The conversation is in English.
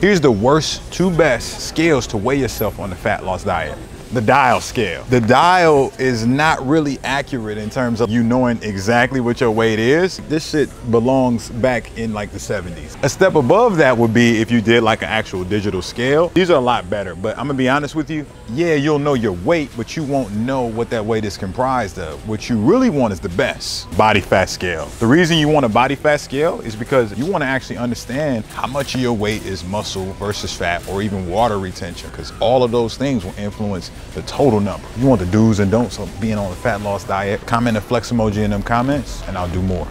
Here's the worst, two best scales to weigh yourself on the fat loss diet the dial scale. The dial is not really accurate in terms of you knowing exactly what your weight is. This shit belongs back in like the 70s. A step above that would be if you did like an actual digital scale. These are a lot better, but I'm gonna be honest with you. Yeah, you'll know your weight, but you won't know what that weight is comprised of. What you really want is the best body fat scale. The reason you want a body fat scale is because you wanna actually understand how much of your weight is muscle versus fat or even water retention, because all of those things will influence the total number. You want the do's and don'ts of being on a fat loss diet, comment a flex emoji in them comments and I'll do more.